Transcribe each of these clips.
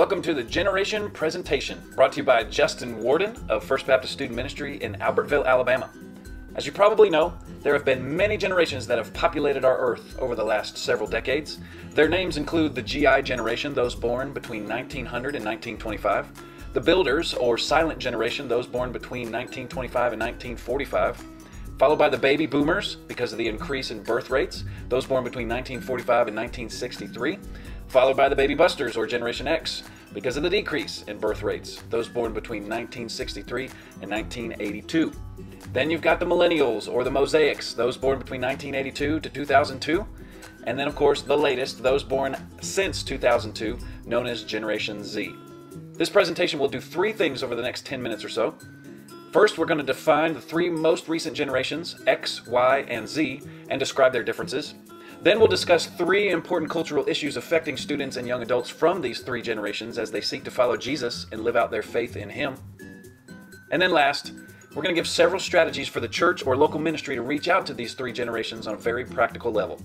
Welcome to the Generation Presentation, brought to you by Justin Worden of First Baptist Student Ministry in Albertville, Alabama. As you probably know, there have been many generations that have populated our Earth over the last several decades. Their names include the GI generation, those born between 1900 and 1925, the Builders, or Silent generation, those born between 1925 and 1945, followed by the Baby Boomers, because of the increase in birth rates, those born between 1945 and 1963, followed by the Baby Busters, or Generation X, because of the decrease in birth rates, those born between 1963 and 1982. Then you've got the Millennials, or the Mosaics, those born between 1982 to 2002. And then, of course, the latest, those born since 2002, known as Generation Z. This presentation will do three things over the next 10 minutes or so. First, we're going to define the three most recent generations, X, Y, and Z, and describe their differences. Then we'll discuss three important cultural issues affecting students and young adults from these three generations as they seek to follow Jesus and live out their faith in Him. And then last, we're going to give several strategies for the church or local ministry to reach out to these three generations on a very practical level.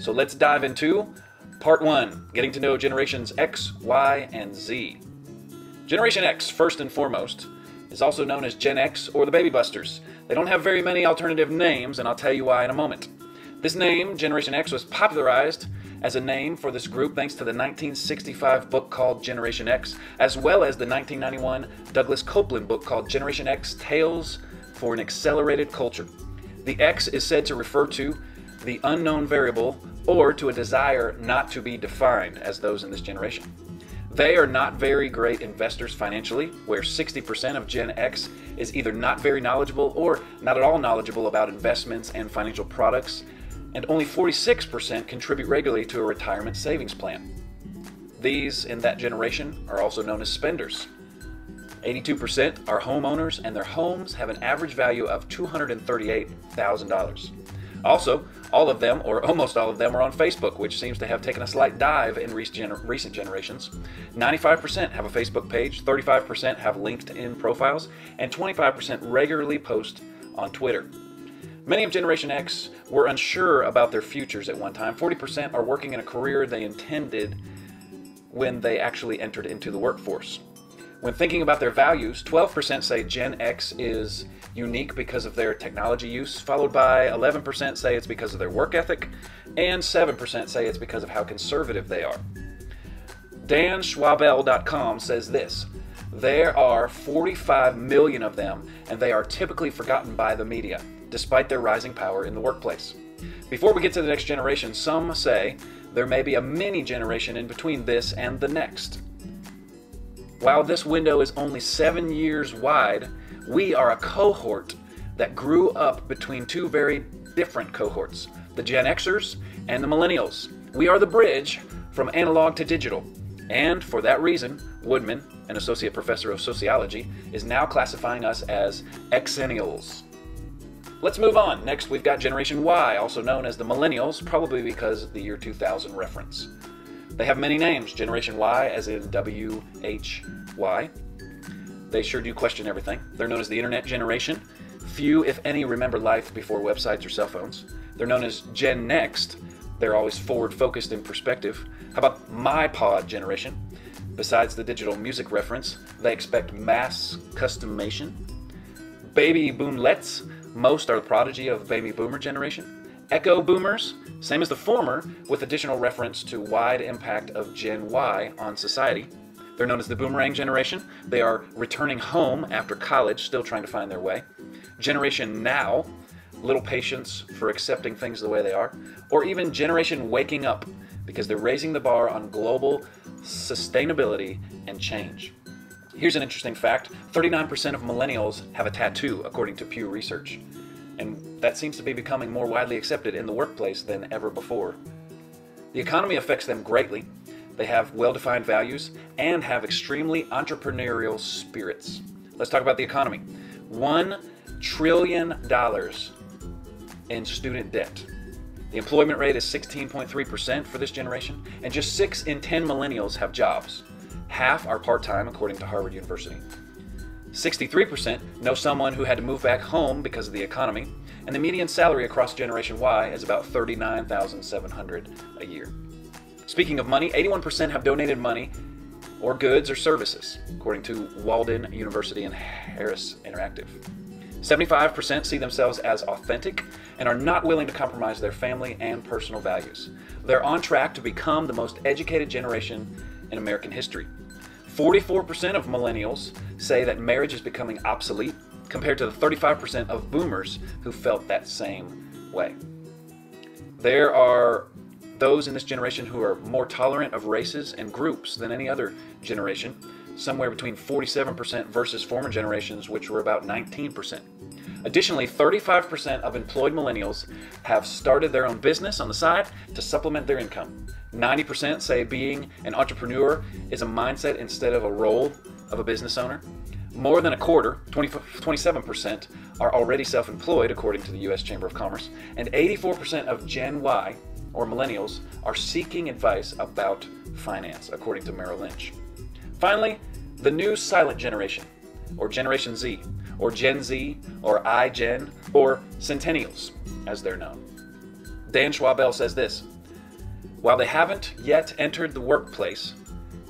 So let's dive into part one getting to know generations X, Y, and Z. Generation X, first and foremost, is also known as Gen X or the Baby Busters. They don't have very many alternative names, and I'll tell you why in a moment. This name, Generation X, was popularized as a name for this group thanks to the 1965 book called Generation X, as well as the 1991 Douglas Coupland book called Generation X Tales for an Accelerated Culture. The X is said to refer to the unknown variable or to a desire not to be defined as those in this generation. They are not very great investors financially, where 60% of Gen X is either not very knowledgeable or not at all knowledgeable about investments and financial products and only 46% contribute regularly to a retirement savings plan. These in that generation are also known as spenders. 82% are homeowners, and their homes have an average value of $238,000. Also, all of them, or almost all of them, are on Facebook, which seems to have taken a slight dive in recent generations. 95% have a Facebook page, 35% have LinkedIn profiles, and 25% regularly post on Twitter. Many of Generation X were unsure about their futures at one time. 40% are working in a career they intended when they actually entered into the workforce. When thinking about their values, 12% say Gen X is unique because of their technology use, followed by 11% say it's because of their work ethic, and 7% say it's because of how conservative they are. DanSchawbel.com says this There are 45 million of them, and they are typically forgotten by the media despite their rising power in the workplace. Before we get to the next generation, some say there may be a mini generation in between this and the next. While this window is only seven years wide, we are a cohort that grew up between two very different cohorts the Gen Xers and the Millennials. We are the bridge from analog to digital. And for that reason, Woodman, an associate professor of sociology, is now classifying us as Xennials. Let's move on. Next, we've got Generation Y, also known as the Millennials, probably because of the year 2000 reference. They have many names Generation Y, as in W H Y. They sure do question everything. They're known as the Internet Generation. Few, if any, remember life before websites or cell phones. They're known as Gen Next. They're always forward focused in perspective. How about My Pod Generation? Besides the digital music reference, they expect mass customation. Baby Boomlets most are the prodigy of the baby boomer generation. Echo boomers, same as the former, with additional reference to wide impact of Gen Y on society. They're known as the boomerang generation. They are returning home after college, still trying to find their way. Generation Now, little patience for accepting things the way they are. Or even Generation Waking Up, because they're raising the bar on global sustainability and change. Here's an interesting fact 39% of millennials have a tattoo, according to Pew Research. And that seems to be becoming more widely accepted in the workplace than ever before. The economy affects them greatly. They have well defined values and have extremely entrepreneurial spirits. Let's talk about the economy. $1 trillion in student debt. The employment rate is 16.3% for this generation, and just 6 in 10 millennials have jobs. Half are part time, according to Harvard University. 63% know someone who had to move back home because of the economy, and the median salary across Generation Y is about 39,700 a year. Speaking of money, 81% have donated money or goods or services, according to Walden University and Harris Interactive. 75% see themselves as authentic and are not willing to compromise their family and personal values. They're on track to become the most educated generation in American history. 44% of millennials say that marriage is becoming obsolete, compared to the 35% of boomers who felt that same way. There are those in this generation who are more tolerant of races and groups than any other generation, somewhere between 47% versus former generations, which were about 19%. Additionally, 35% of employed millennials have started their own business on the side to supplement their income. 90% say being an entrepreneur is a mindset instead of a role of a business owner. More than a quarter, 20, 27%, are already self employed, according to the U.S. Chamber of Commerce, and 84% of Gen Y, or millennials, are seeking advice about finance, according to Merrill Lynch. Finally, the new silent generation, or Generation Z, or Gen Z, or iGen, or Centennials, as they're known. Dan Schawbel says this While they haven't yet entered the workplace,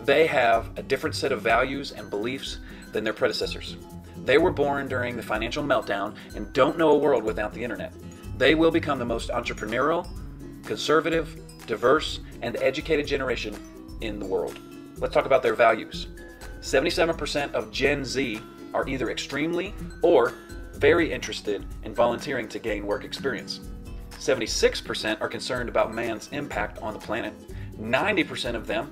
they have a different set of values and beliefs than their predecessors. They were born during the financial meltdown and don't know a world without the internet. They will become the most entrepreneurial, conservative, diverse, and educated generation in the world. Let's talk about their values. 77% of Gen Z are either extremely or very interested in volunteering to gain work experience. 76% are concerned about man's impact on the planet. 90% of them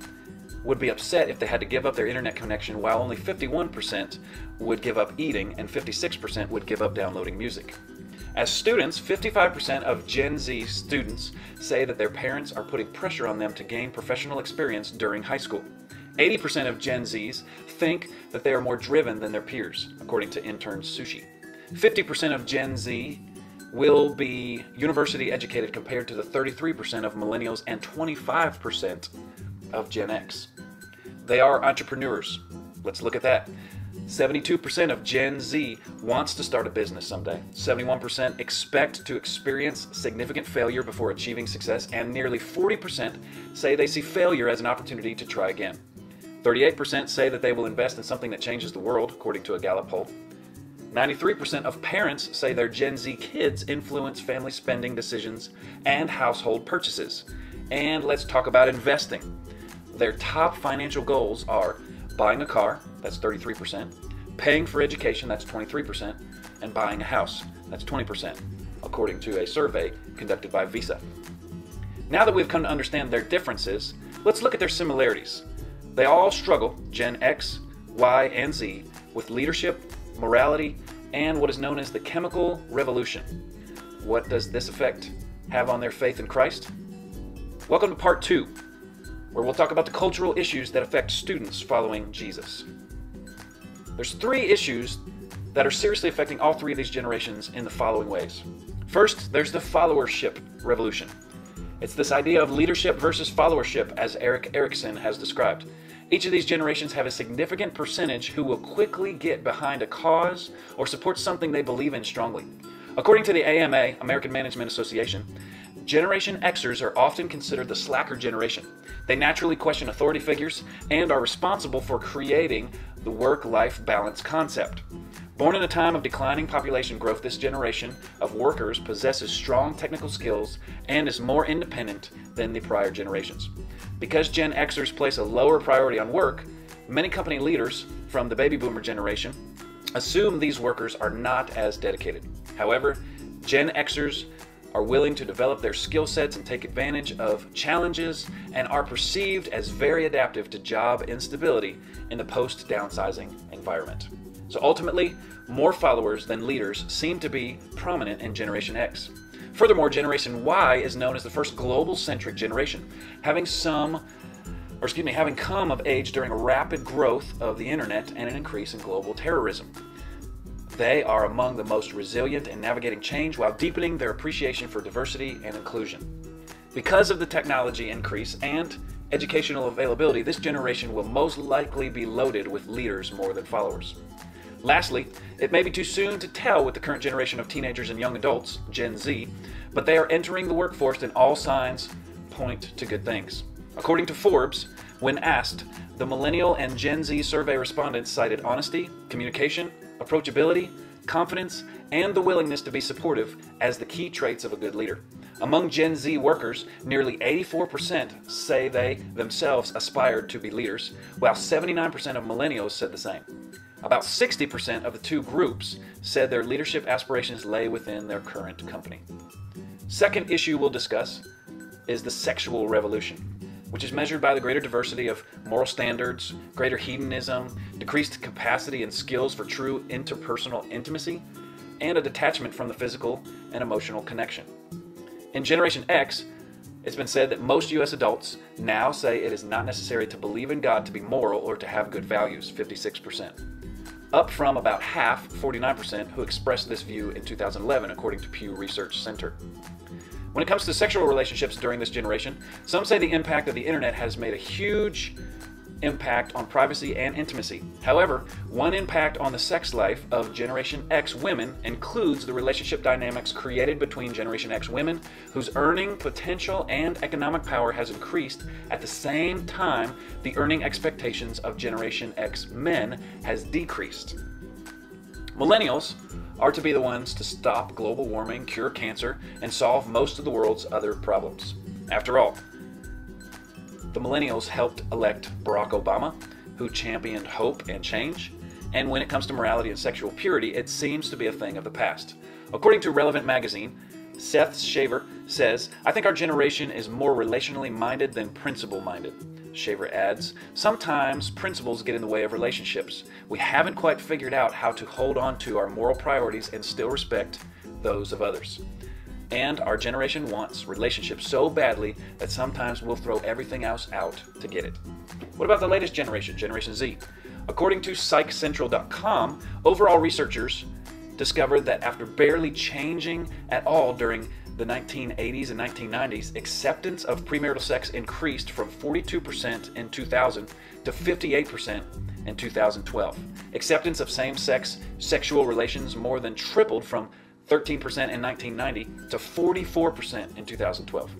would be upset if they had to give up their internet connection, while only 51% would give up eating and 56% would give up downloading music. As students, 55% of Gen Z students say that their parents are putting pressure on them to gain professional experience during high school. 80% of Gen Zs think that they are more driven than their peers, according to InternSushi. 50% of Gen Z will be university educated compared to the 33% of millennials and 25% of Gen X. They are entrepreneurs. Let's look at that. 72% of Gen Z wants to start a business someday. 71% expect to experience significant failure before achieving success, and nearly 40% say they see failure as an opportunity to try again. 38% say that they will invest in something that changes the world, according to a Gallup poll. 93% of parents say their Gen Z kids influence family spending decisions and household purchases. And let's talk about investing. Their top financial goals are buying a car, that's 33%, paying for education, that's 23%, and buying a house, that's 20%, according to a survey conducted by Visa. Now that we've come to understand their differences, let's look at their similarities. They all struggle, Gen X, Y, and Z, with leadership, morality, and what is known as the chemical revolution. What does this effect have on their faith in Christ? Welcome to part two, where we'll talk about the cultural issues that affect students following Jesus. There's three issues that are seriously affecting all three of these generations in the following ways. First, there's the followership revolution. It's this idea of leadership versus followership, as Eric Erickson has described. Each of these generations have a significant percentage who will quickly get behind a cause or support something they believe in strongly. According to the AMA, American Management Association, Generation Xers are often considered the slacker generation. They naturally question authority figures and are responsible for creating the work life balance concept. Born in a time of declining population growth, this generation of workers possesses strong technical skills and is more independent than the prior generations. Because Gen Xers place a lower priority on work, many company leaders from the baby boomer generation assume these workers are not as dedicated. However, Gen Xers are willing to develop their skill sets and take advantage of challenges and are perceived as very adaptive to job instability in the post downsizing environment. So ultimately, more followers than leaders seem to be prominent in Generation X. Furthermore, Generation Y is known as the first global centric generation, having some or excuse me, having come of age during a rapid growth of the internet and an increase in global terrorism. They are among the most resilient in navigating change while deepening their appreciation for diversity and inclusion. Because of the technology increase and educational availability, this generation will most likely be loaded with leaders more than followers. Lastly, it may be too soon to tell with the current generation of teenagers and young adults, Gen Z, but they are entering the workforce and all signs point to good things. According to Forbes, When asked, the Millennial and Gen Z survey respondents cited honesty, communication, approachability, confidence, and the willingness to be supportive as the key traits of a good leader. Among Gen Z workers, nearly 84% say they themselves aspired to be leaders, while 79% of millennials said the same. About 60% of the two groups said their leadership aspirations lay within their current company. Second issue we'll discuss is the sexual revolution, which is measured by the greater diversity of moral standards, greater hedonism, decreased capacity and skills for true interpersonal intimacy, and a detachment from the physical and emotional connection. In Generation X, it's been said that most U.S. adults now say it is not necessary to believe in God to be moral or to have good values, 56% up from about half, 49%, who expressed this view in 2011, according to Pew Research Center. When it comes to sexual relationships during this generation, some say the impact of the internet has made a huge impact on privacy and intimacy. However, one impact on the sex life of Generation X women includes the relationship dynamics created between Generation X women whose earning potential and economic power has increased at the same time the earning expectations of Generation X men has decreased. Millennials are to be the ones to stop global warming, cure cancer, and solve most of the world's other problems. After all, the millennials helped elect Barack Obama, who championed hope and change. And when it comes to morality and sexual purity, it seems to be a thing of the past. According to Relevant Magazine, Seth Shaver says, I think our generation is more relationally minded than principle minded. Shaver adds, Sometimes principles get in the way of relationships. We haven't quite figured out how to hold on to our moral priorities and still respect those of others. And our generation wants relationships so badly that sometimes we'll throw everything else out to get it. What about the latest generation, Generation Z? According to PsychCentral.com, overall researchers discovered that after barely changing at all during the 1980s and 1990s, acceptance of premarital sex increased from 42% in 2000 to 58% in 2012. Acceptance of same sex sexual relations more than tripled from 13% in 1990 to 44% in 2012.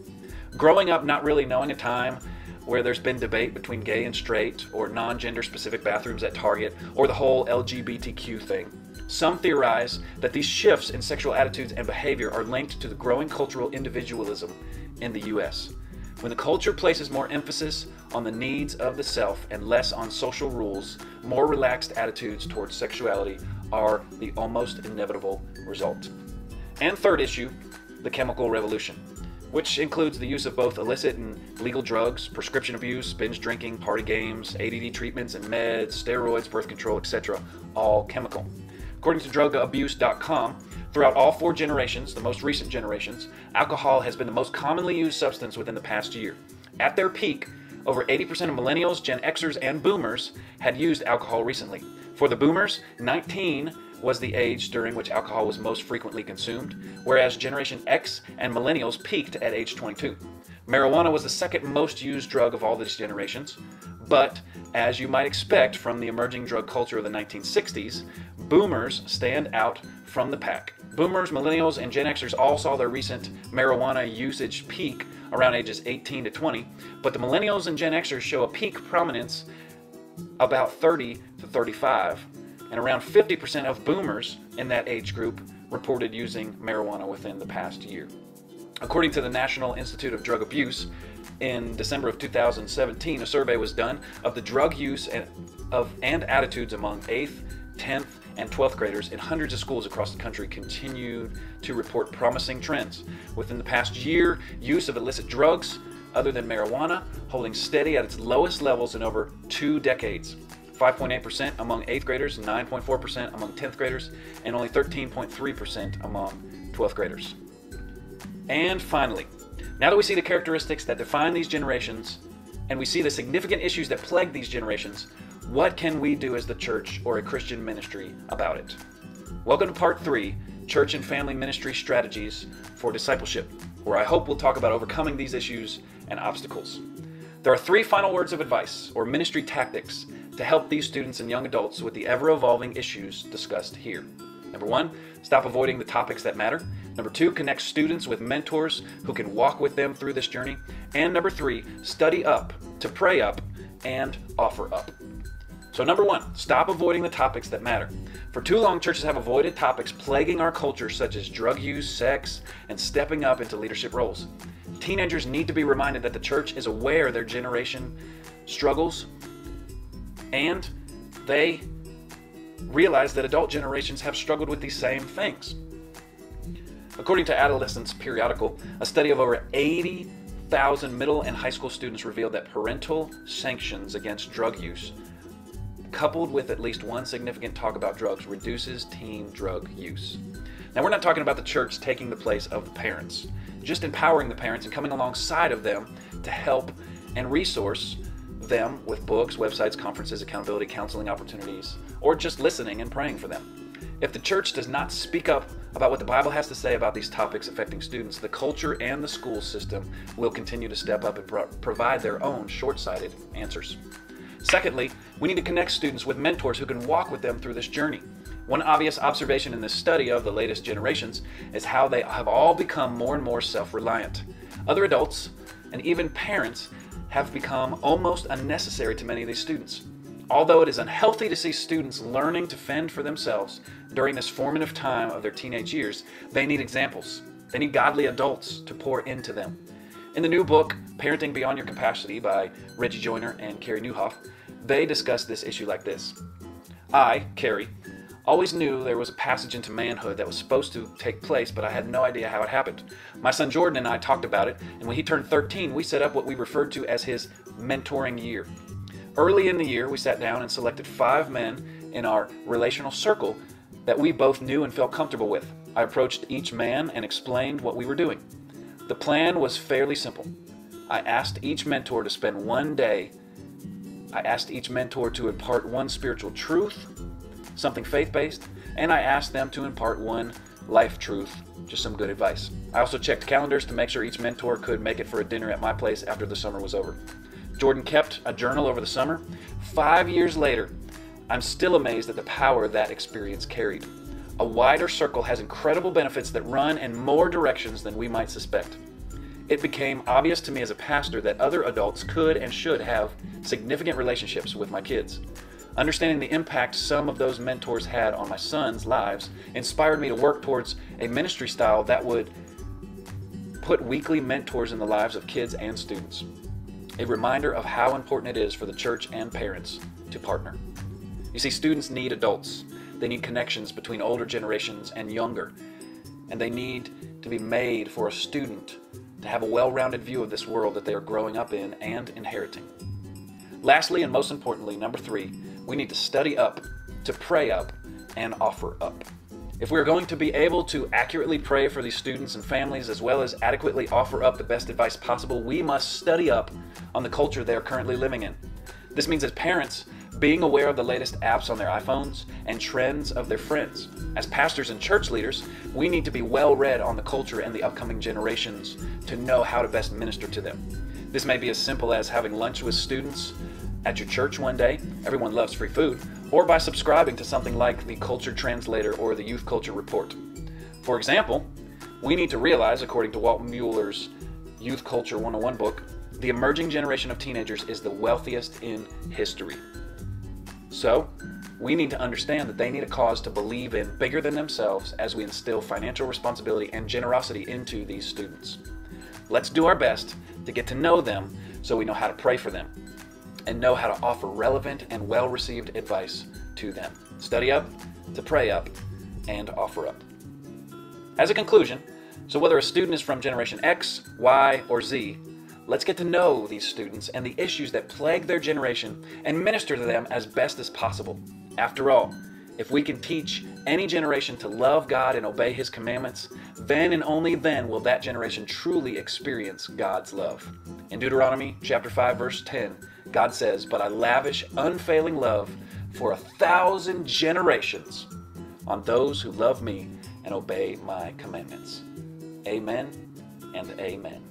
Growing up not really knowing a time where there's been debate between gay and straight, or non gender specific bathrooms at Target, or the whole LGBTQ thing. Some theorize that these shifts in sexual attitudes and behavior are linked to the growing cultural individualism in the US. When the culture places more emphasis on the needs of the self and less on social rules, more relaxed attitudes towards sexuality are the almost inevitable result. And third issue, the chemical revolution, which includes the use of both illicit and legal drugs, prescription abuse, binge drinking, party games, ADD treatments and meds, steroids, birth control, etc., all chemical. According to drugabuse.com, throughout all four generations, the most recent generations, alcohol has been the most commonly used substance within the past year. At their peak, over 80% of millennials, Gen Xers, and boomers had used alcohol recently. For the boomers, 19 was the age during which alcohol was most frequently consumed, whereas Generation X and millennials peaked at age 22. Marijuana was the second most used drug of all these generations, but as you might expect from the emerging drug culture of the 1960s, boomers stand out from the pack. Boomers, millennials, and Gen Xers all saw their recent marijuana usage peak around ages 18 to 20, but the millennials and Gen Xers show a peak prominence about 30 to 35, and around 50% of boomers in that age group reported using marijuana within the past year. According to the National Institute of Drug Abuse, in December of 2017, a survey was done of the drug use and, of, and attitudes among 8th, 10th, and 12th graders in hundreds of schools across the country continued to report promising trends. Within the past year, use of illicit drugs other than marijuana holding steady at its lowest levels in over two decades. 5.8% among 8th graders, 9.4% among 10th graders, and only 13.3% among 12th graders. And finally, now that we see the characteristics that define these generations, and we see the significant issues that plague these generations, what can we do as the church or a Christian ministry about it? Welcome to part three Church and Family Ministry Strategies for Discipleship, where I hope we'll talk about overcoming these issues and obstacles. There are three final words of advice or ministry tactics to help these students and young adults with the ever evolving issues discussed here. Number one, stop avoiding the topics that matter. Number two, connect students with mentors who can walk with them through this journey. And number three, study up to pray up and offer up. So, number one, stop avoiding the topics that matter. For too long, churches have avoided topics plaguing our culture, such as drug use, sex, and stepping up into leadership roles. Teenagers need to be reminded that the church is aware their generation struggles and they realize that adult generations have struggled with these same things. According to Adolescence Periodical, a study of over 80,000 middle and high school students revealed that parental sanctions against drug use, coupled with at least one significant talk about drugs, reduces teen drug use. Now, we're not talking about the church taking the place of the parents, just empowering the parents and coming alongside of them to help and resource them with books, websites, conferences, accountability, counseling opportunities, or just listening and praying for them. If the church does not speak up about what the Bible has to say about these topics affecting students, the culture and the school system will continue to step up and pro- provide their own short sighted answers. Secondly, we need to connect students with mentors who can walk with them through this journey. One obvious observation in this study of the latest generations is how they have all become more and more self reliant. Other adults and even parents have become almost unnecessary to many of these students. Although it is unhealthy to see students learning to fend for themselves during this formative time of their teenage years, they need examples. They need godly adults to pour into them. In the new book, Parenting Beyond Your Capacity by Reggie Joiner and Carey Nieuwhof, they discuss this issue like this I, Carey, Always knew there was a passage into manhood that was supposed to take place, but I had no idea how it happened. My son Jordan and I talked about it, and when he turned 13, we set up what we referred to as his mentoring year. Early in the year, we sat down and selected five men in our relational circle that we both knew and felt comfortable with. I approached each man and explained what we were doing. The plan was fairly simple. I asked each mentor to spend one day, I asked each mentor to impart one spiritual truth something faith based, and I asked them to impart one life truth, just some good advice. I also checked calendars to make sure each mentor could make it for a dinner at my place after the summer was over. Jordan kept a journal over the summer. Five years later, I'm still amazed at the power that experience carried. A wider circle has incredible benefits that run in more directions than we might suspect. It became obvious to me as a pastor that other adults could and should have significant relationships with my kids. Understanding the impact some of those mentors had on my sons' lives inspired me to work towards a ministry style that would put weekly mentors in the lives of kids and students. A reminder of how important it is for the church and parents to partner. You see, students need adults. They need connections between older generations and younger. And they need to be made for a student to have a well rounded view of this world that they are growing up in and inheriting. Lastly, and most importantly, number three, we need to study up, to pray up, and offer up. If we are going to be able to accurately pray for these students and families as well as adequately offer up the best advice possible, we must study up on the culture they are currently living in. This means as parents, being aware of the latest apps on their iPhones and trends of their friends. As pastors and church leaders, we need to be well read on the culture and the upcoming generations to know how to best minister to them. This may be as simple as having lunch with students at your church one day, everyone loves free food, or by subscribing to something like the Culture Translator or the Youth Culture Report. For example, we need to realize, according to Walt Mueller's Youth Culture 101 book, the emerging generation of teenagers is the wealthiest in history. So, we need to understand that they need a cause to believe in bigger than themselves as we instill financial responsibility and generosity into these students. Let's do our best to get to know them so we know how to pray for them and know how to offer relevant and well received advice to them. Study up, to pray up, and offer up. As a conclusion, so whether a student is from Generation X, Y, or Z, let's get to know these students and the issues that plague their generation and minister to them as best as possible. After all, if we can teach any generation to love God and obey His commandments, then and only then will that generation truly experience God's love. In Deuteronomy chapter 5 verse 10, God says, But I lavish unfailing love for a thousand generations on those who love me and obey my commandments. Amen and amen.